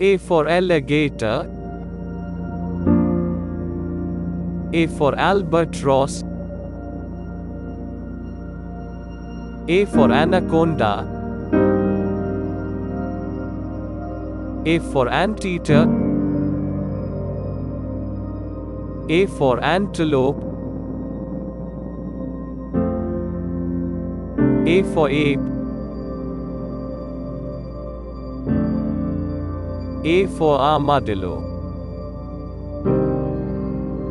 A for alligator. A for albatross. A for anaconda. A for anteater. A for antelope. A for ape. A for armadillo.